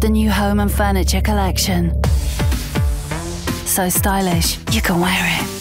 the new home and furniture collection. So stylish, you can wear it.